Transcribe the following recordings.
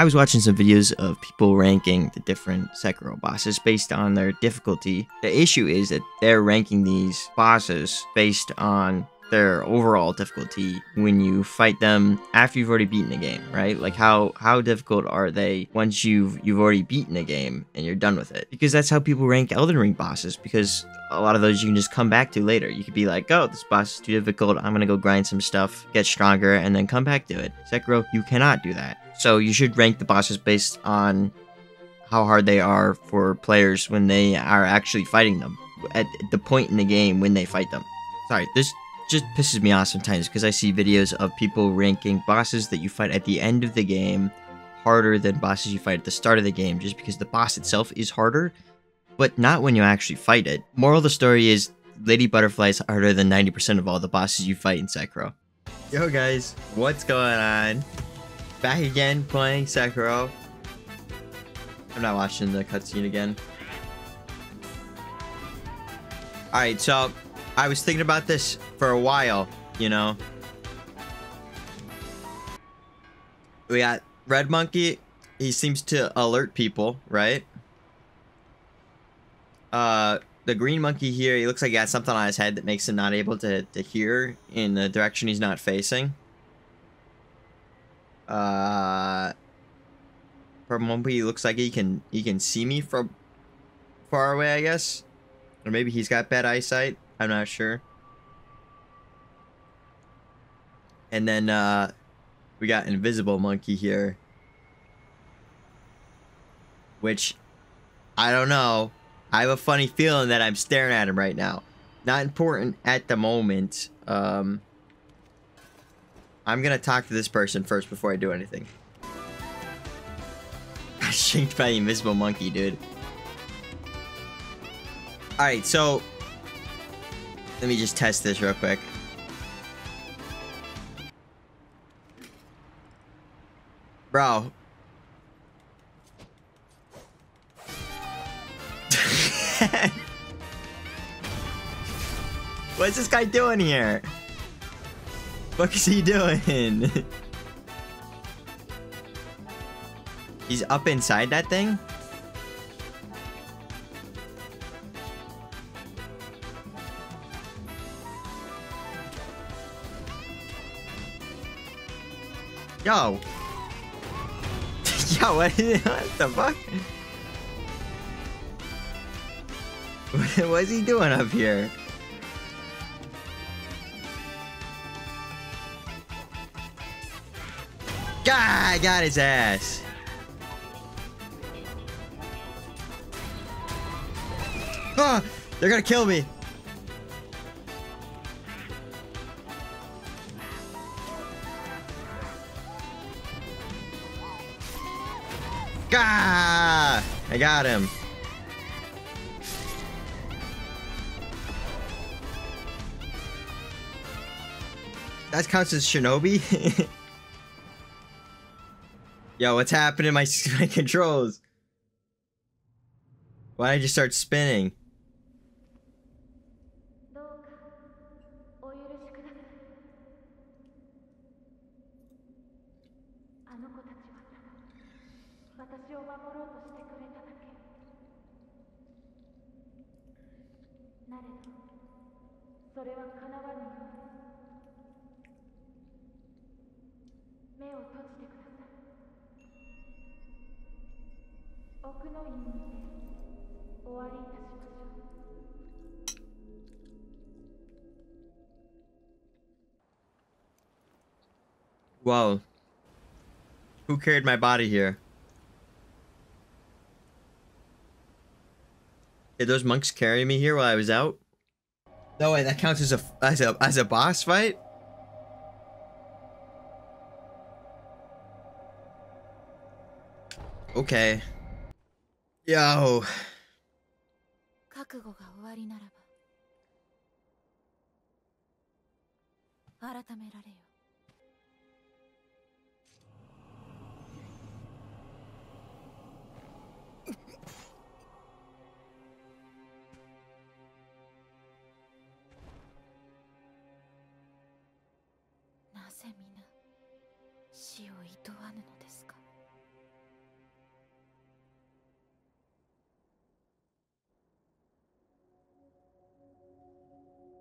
I was watching some videos of people ranking the different Sekiro bosses based on their difficulty. The issue is that they're ranking these bosses based on their overall difficulty when you fight them after you've already beaten the game, right? Like how how difficult are they once you've you've already beaten a game and you're done with it? Because that's how people rank Elden Ring bosses because a lot of those you can just come back to later. You could be like, "Oh, this boss is too difficult. I'm going to go grind some stuff, get stronger and then come back to it." Sekiro, you cannot do that. So you should rank the bosses based on how hard they are for players when they are actually fighting them at the point in the game when they fight them. Sorry, this just pisses me off sometimes because I see videos of people ranking bosses that you fight at the end of the game harder than bosses you fight at the start of the game just because the boss itself is harder, but not when you actually fight it. Moral of the story is Lady Butterfly is harder than 90% of all the bosses you fight in Sekiro. Yo guys, what's going on? Back again playing Sekiro. I'm not watching the cutscene again. Alright, so I was thinking about this for a while, you know. We got Red Monkey. He seems to alert people, right? Uh, the green monkey here, he looks like he got something on his head that makes him not able to, to hear in the direction he's not facing. Uh, purple he looks like he can he can see me from far away, I guess. Or maybe he's got bad eyesight. I'm not sure. And then uh, we got Invisible Monkey here. Which, I don't know. I have a funny feeling that I'm staring at him right now. Not important at the moment. Um, I'm gonna talk to this person first before I do anything. Got shanked by the Invisible Monkey, dude. Alright, so let me just test this real quick. Bro. What's this guy doing here? What is he doing? He's up inside that thing? Yo. Yo, what, what the fuck? What's he doing up here? God, got his ass. Ah, they're gonna kill me. Gah! I got him. That counts as Shinobi? Yo, what's happening my, my controls? Why did I just start spinning? Whoa. Who carried my body here? Did those monks carry me here while I was out? No way, that counts as a as a as a boss fight? Okay. Yo. 覚悟が終わりならば改められよ。なぜ皆死を厭わぬのですか？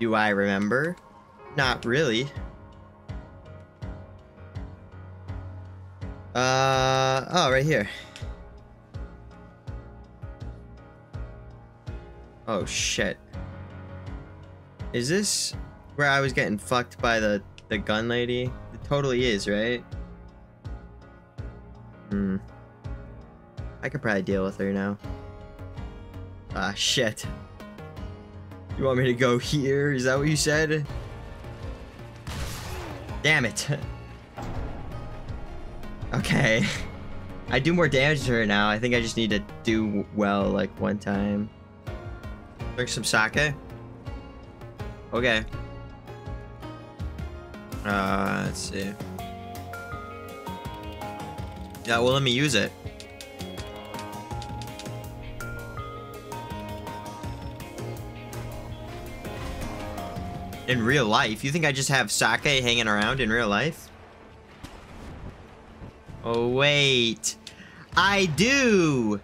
Do I remember? Not really. Uh, oh, right here. Oh, shit. Is this where I was getting fucked by the, the gun lady? It totally is, right? Hmm. I could probably deal with her now. Ah, shit. You want me to go here? Is that what you said? Damn it. okay. I do more damage to her now. I think I just need to do well, like, one time. Drink some sake? Okay. Uh, let's see. Yeah, well, let me use it. In real life? You think I just have sake hanging around in real life? Oh, wait. I do!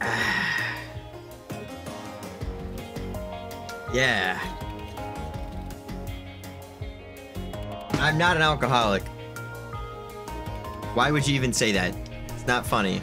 yeah. I'm not an alcoholic. Why would you even say that? It's not funny.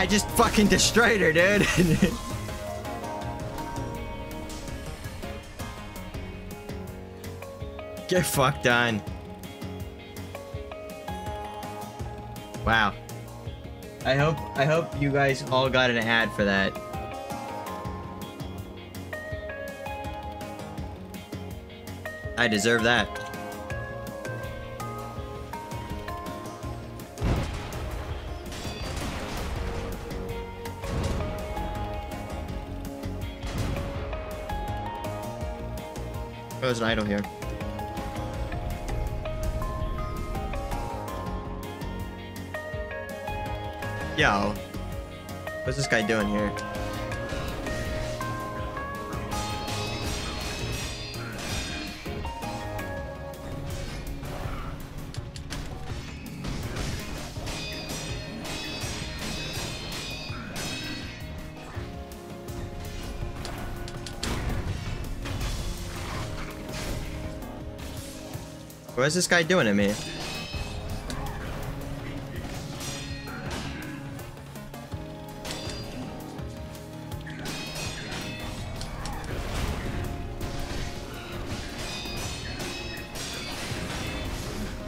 I just fucking destroyed her, dude. Get fucked on. Wow. I hope I hope you guys all got an ad for that. I deserve that. There's an idol here. Yo. What's this guy doing here? What is this guy doing to me?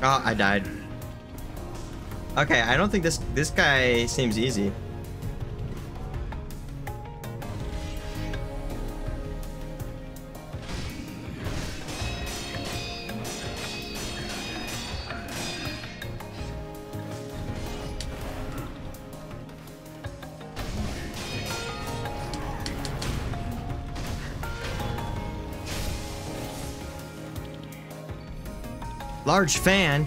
Oh, I died. Okay, I don't think this this guy seems easy. Large fan.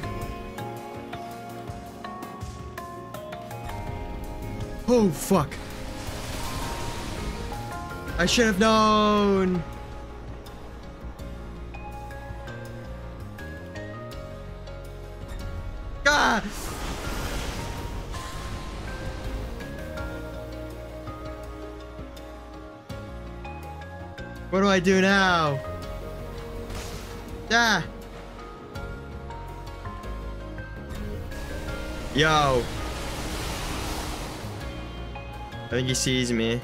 Oh, fuck. I should have known. Ah! What do I do now? Ah! Yo. I think he sees me.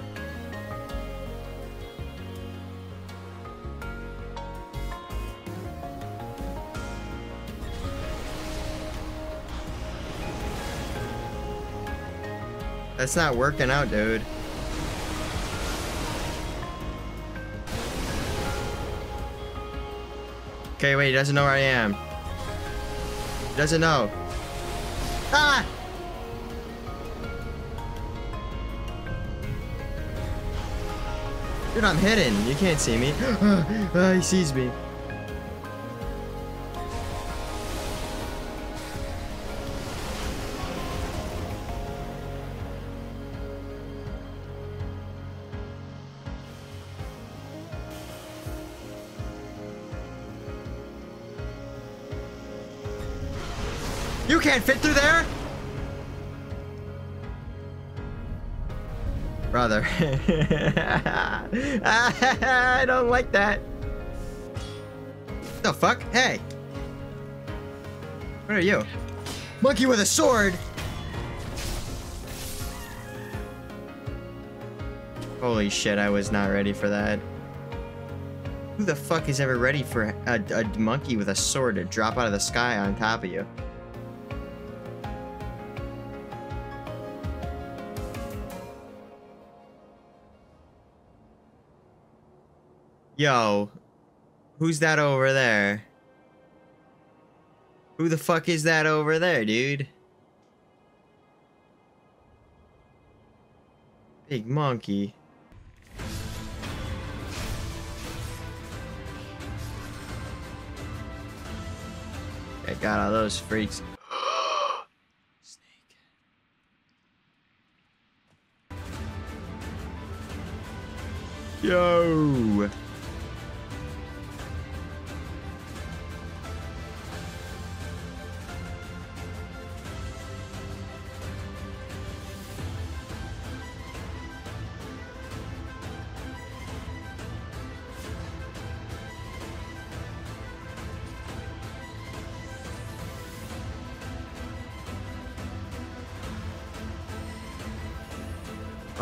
That's not working out, dude. Okay, wait, he doesn't know where I am. He doesn't know. Dude, I'm hidden. You can't see me. He sees me. You can't fit through there? Brother. I don't like that. The fuck? Hey. What are you? Monkey with a sword. Holy shit, I was not ready for that. Who the fuck is ever ready for a, a monkey with a sword to drop out of the sky on top of you? Yo, who's that over there? Who the fuck is that over there, dude? Big monkey. I got all those freaks. Snake. Yo.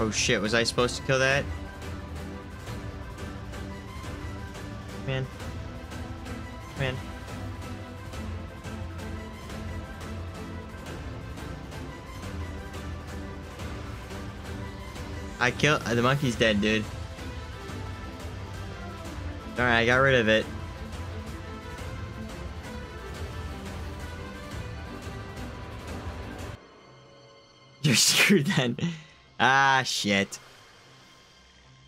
Oh shit, was I supposed to kill that? Man. Man. I killed- uh, the monkey's dead, dude. Alright, I got rid of it. You're screwed then. Ah, shit.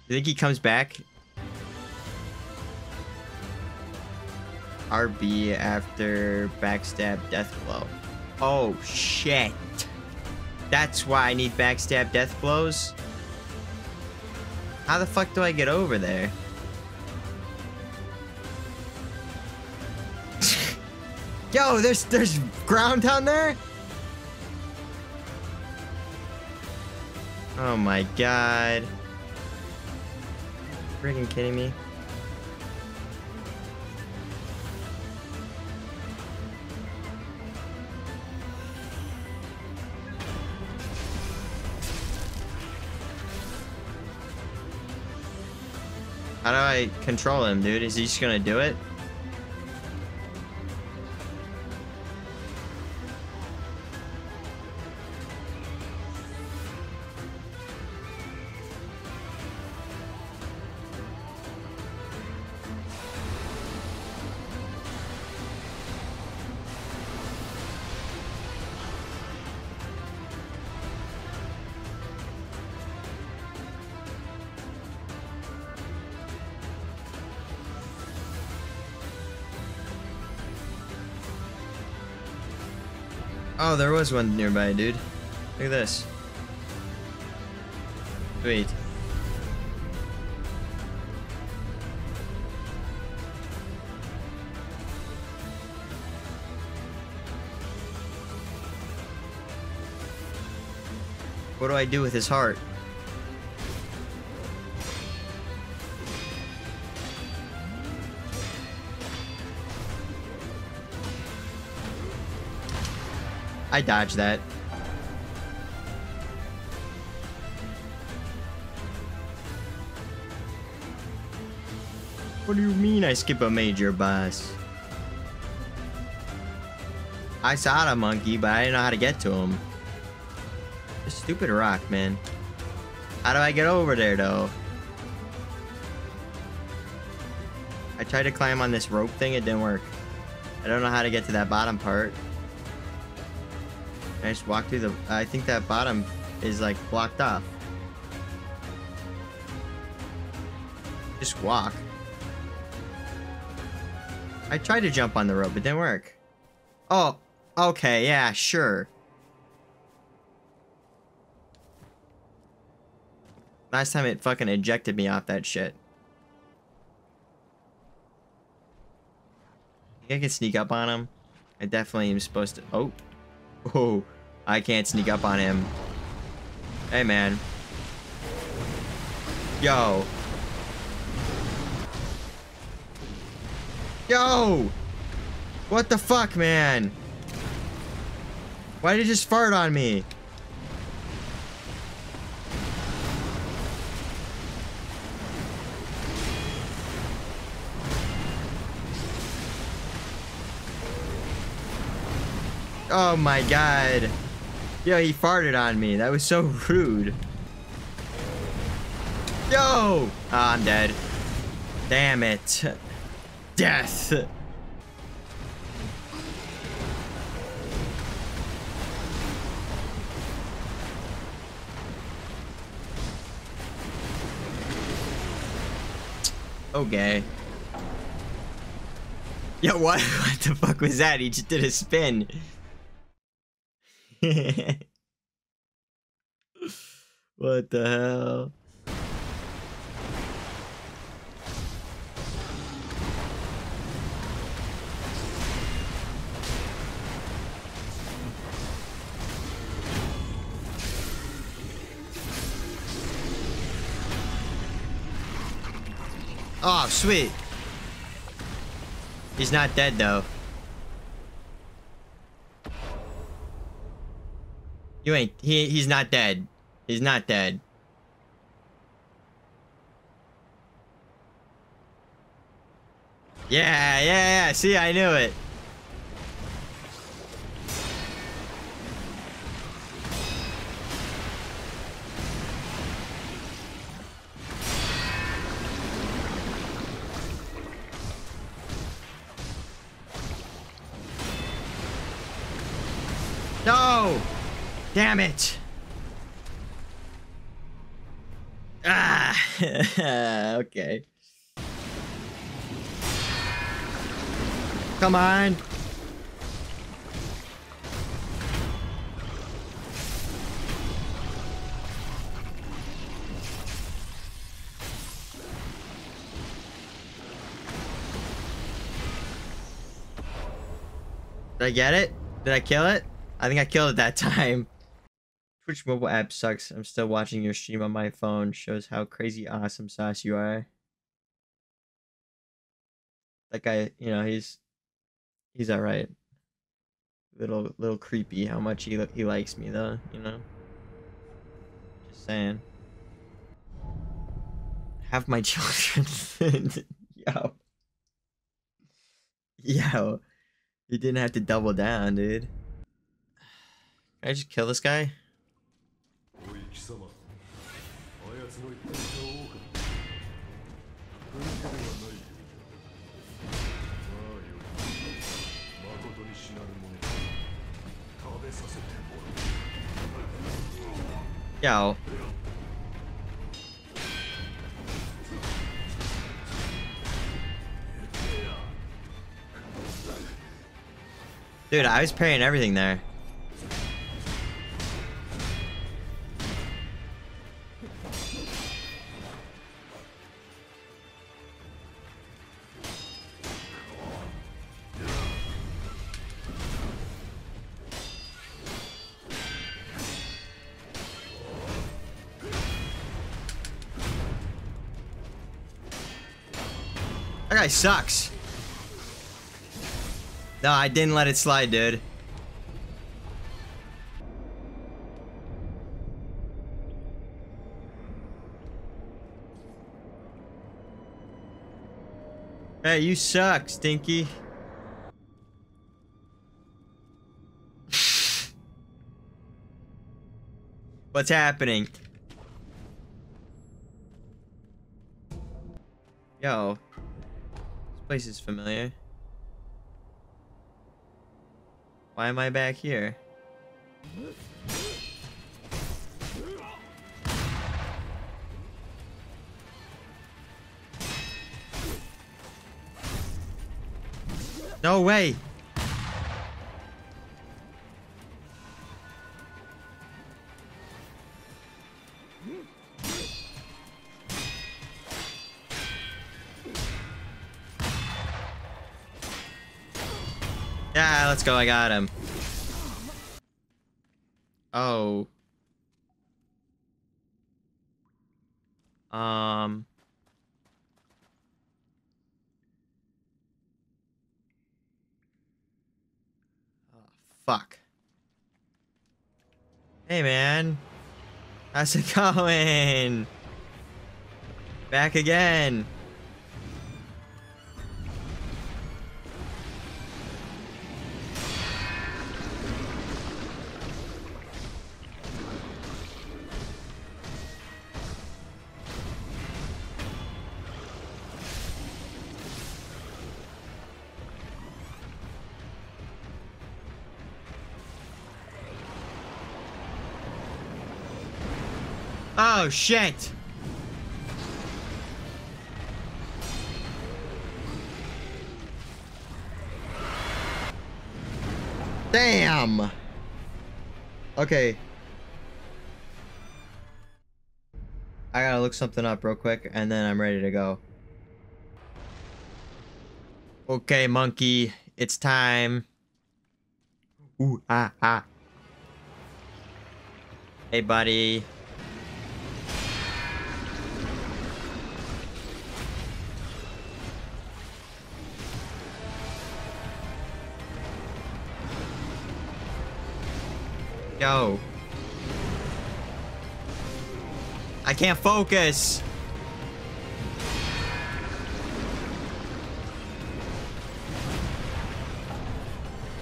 You think he comes back? RB after backstab death blow. Oh, shit. That's why I need backstab death blows? How the fuck do I get over there? Yo, there's there's ground down there? Oh my god. Freaking kidding me? How do I control him, dude? Is he just gonna do it? Oh, there was one nearby, dude. Look at this. Sweet. What do I do with his heart? I dodged that. What do you mean I skip a major boss? I saw the monkey, but I didn't know how to get to him. Stupid rock, man. How do I get over there, though? I tried to climb on this rope thing, it didn't work. I don't know how to get to that bottom part. I just walk through the... I think that bottom is, like, blocked off. Just walk. I tried to jump on the rope, it didn't work. Oh, okay, yeah, sure. Last time it fucking ejected me off that shit. I can sneak up on him. I definitely am supposed to... Oh. Oh. I can't sneak up on him. Hey, man. Yo. Yo! What the fuck, man? Why did he just fart on me? Oh my god. Yo, he farted on me. That was so rude. Yo! Oh, I'm dead. Damn it. Death. Okay. Yo, what? What the fuck was that? He just did a spin. what the hell? Oh, sweet. He's not dead, though. You ain't. He, he's not dead. He's not dead. Yeah, yeah, yeah. See, I knew it. No! Damn it! Ah! okay. Come on! Did I get it? Did I kill it? I think I killed it that time. Twitch mobile app sucks. I'm still watching your stream on my phone. Shows how crazy awesome sauce you are. That guy, you know, he's he's alright. Little little creepy how much he he likes me though, you know. Just saying. Have my children. Yo. Yo. You didn't have to double down, dude. Can I just kill this guy? Dude, I was parrying everything there. Sucks. No, I didn't let it slide, dude. Hey, you suck, Stinky. What's happening? Yo. Place is familiar. Why am I back here? No way! Let's go. I got him. Oh. Um. Oh, fuck. Hey, man. How's it going? Back again. Oh, shit! Damn! Okay. I gotta look something up real quick, and then I'm ready to go. Okay, monkey, it's time. Ooh, ah, ah. Hey, buddy. Yo. I can't focus.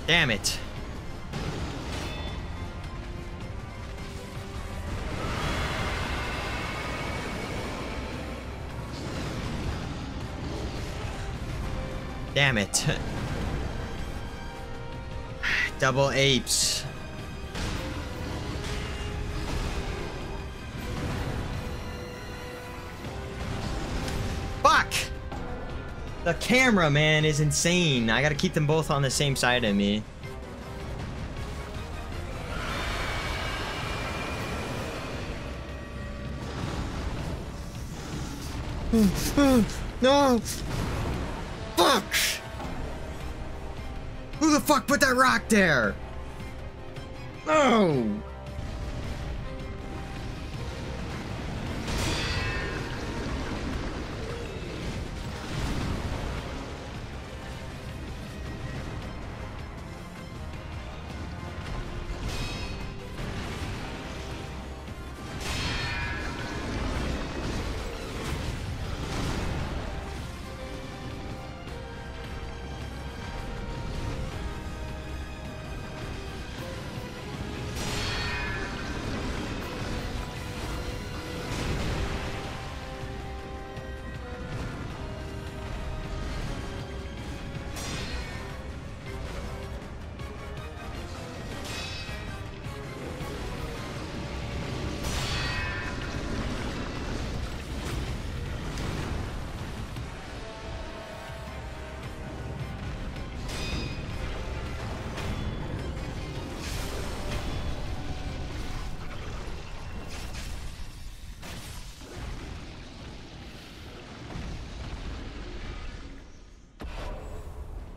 Damn it. Damn it. Double apes. The camera, man, is insane. I gotta keep them both on the same side of me. no! Fuck! Who the fuck put that rock there? No!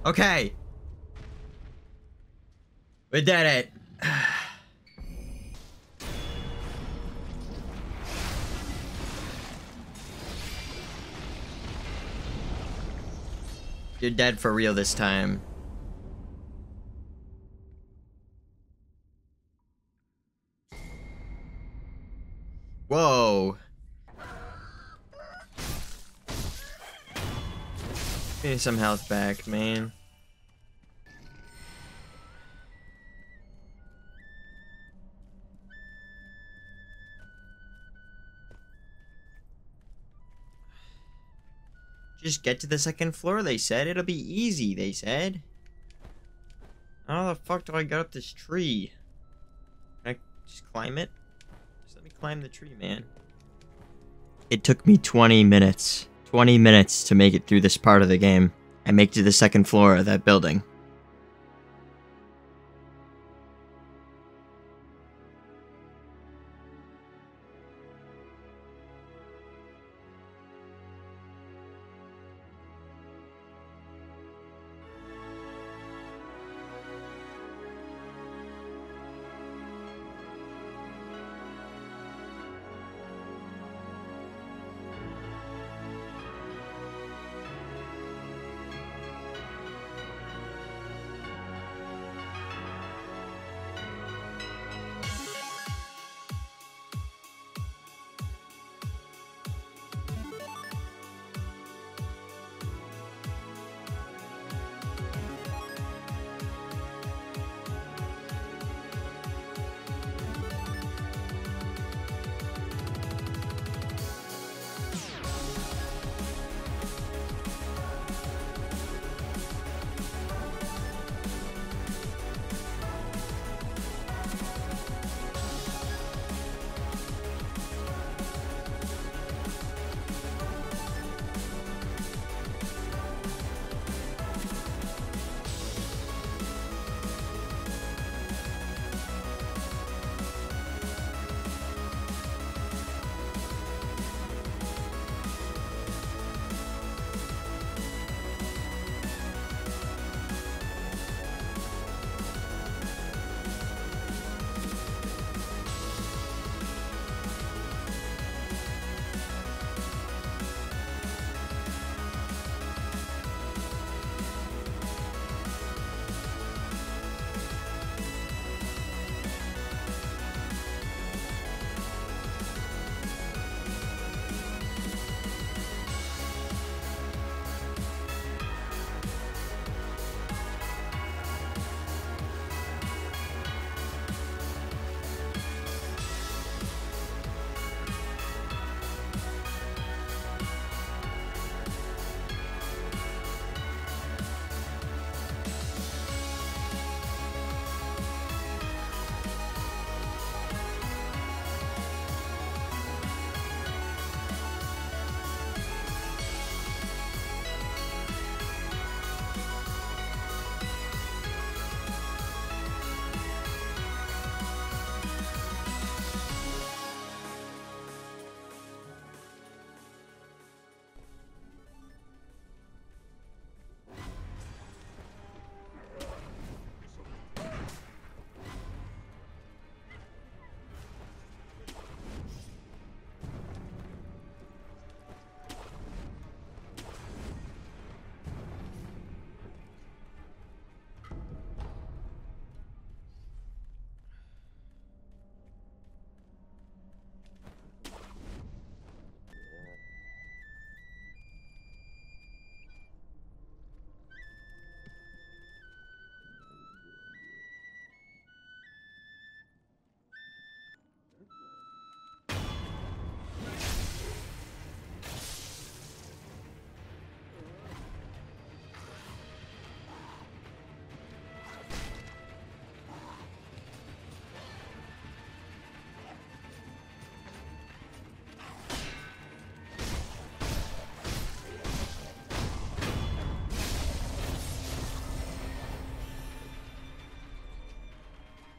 Okay. We did it. You're dead for real this time. Some health back, man. Just get to the second floor, they said. It'll be easy, they said. How the fuck do I get up this tree? Can I just climb it? Just let me climb the tree, man. It took me 20 minutes. 20 minutes to make it through this part of the game and make to the second floor of that building.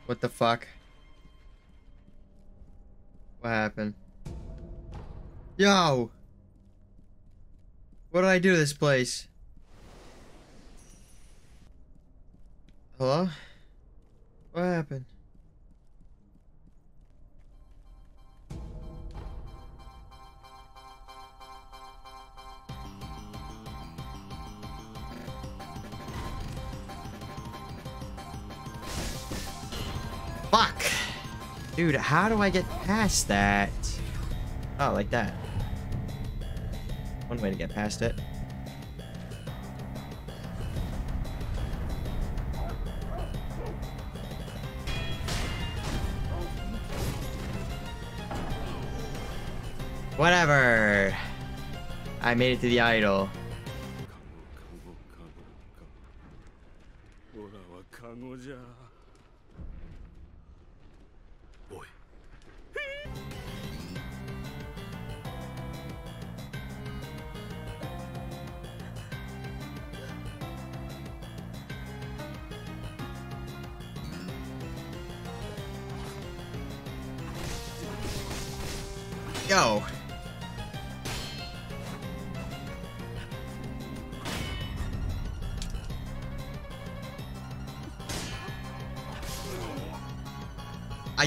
What the fuck? What happened? Yo! What did I do to this place? Hello? Dude, how do I get past that? Oh, like that. One way to get past it. Whatever. I made it to the idol.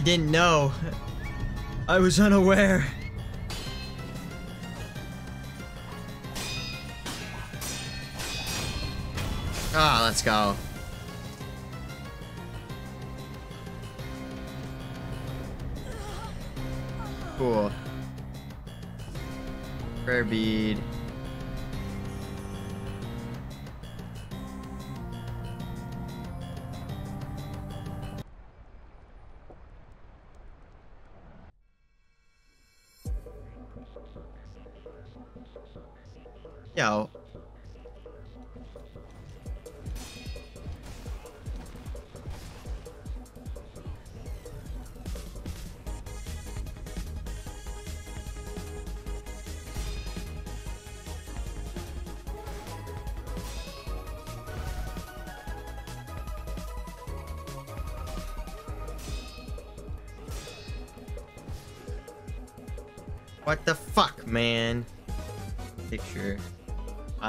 Didn't know. I was unaware. Ah, let's go. Cool. Prayer bead. Yo. What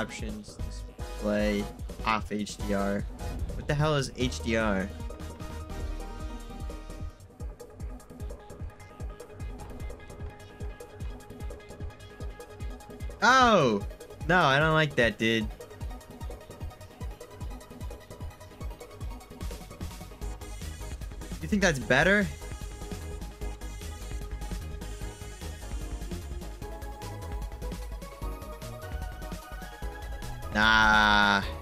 Options. Display. Off HDR. What the hell is HDR? Oh! No, I don't like that, dude. You think that's better? Nah. Yeah,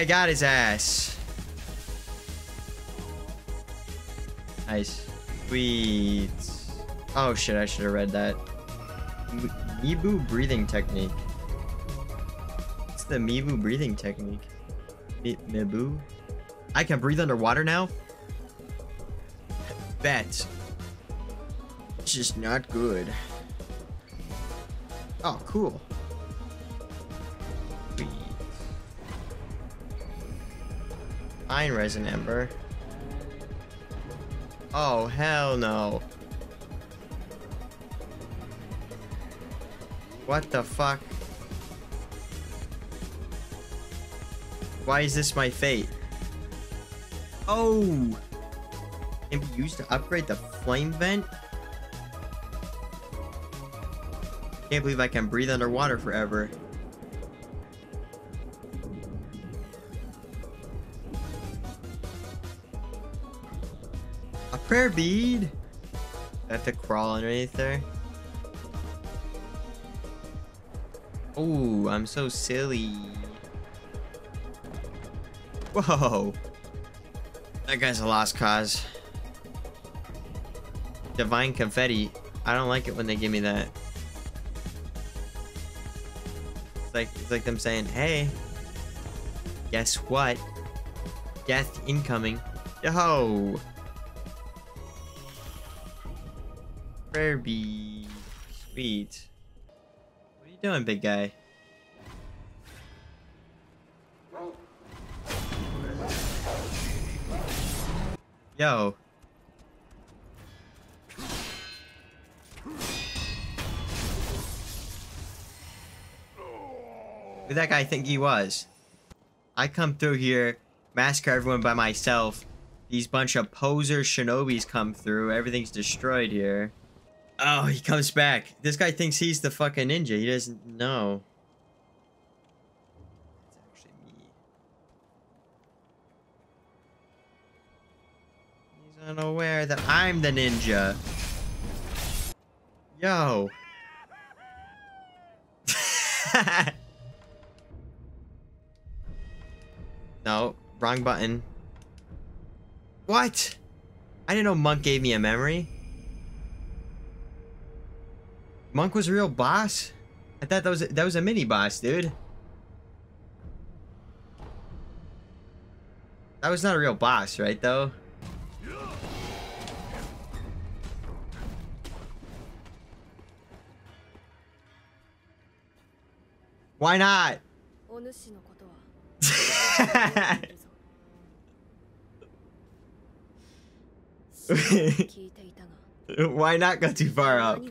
I got his ass. Nice. Sweet. Oh shit, I should have read that. Mibu breathing technique. What's the Mibu breathing technique? Mi- Mibu? I can breathe underwater now? Bet. It's just not good. Oh, cool. Iron resin ember. Oh, hell no. What the fuck? Why is this my fate? Oh! Can be used to upgrade the flame vent? Can't believe I can breathe underwater forever. Prayer bead? I have to crawl underneath there. Oh, I'm so silly. Whoa. That guy's a lost cause. Divine confetti. I don't like it when they give me that. It's like it's like them saying, "Hey, guess what? Death incoming." Yo. Bee. Sweet. What are you doing, big guy? Yo. Who that guy think he was? I come through here, massacre everyone by myself. These bunch of poser shinobis come through. Everything's destroyed here. Oh, he comes back. This guy thinks he's the fucking ninja. He doesn't know. It's actually me. He's unaware that I'm the ninja. Yo. no, wrong button. What? I didn't know Monk gave me a memory. Monk was a real boss? I thought that was a, that was a mini boss, dude. That was not a real boss, right though? Why not? Why not go too far up?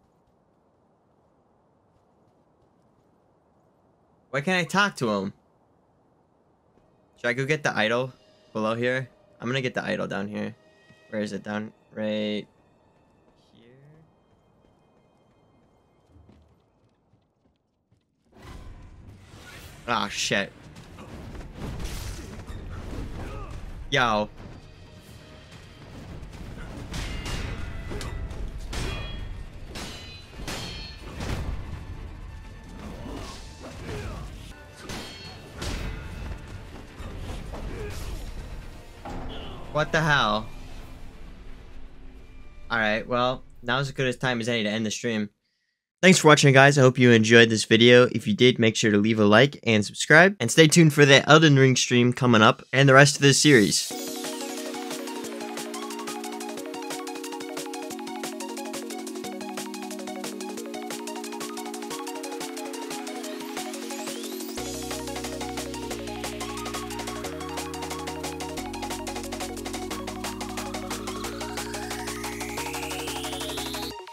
Why can't I talk to him? Should I go get the idol below here? I'm gonna get the idol down here. Where is it? Down right here? Oh shit. Yo. What the hell? Alright, well, now's as good a time as any to end the stream. Thanks for watching, guys. I hope you enjoyed this video. If you did, make sure to leave a like and subscribe. And stay tuned for the Elden Ring stream coming up and the rest of this series.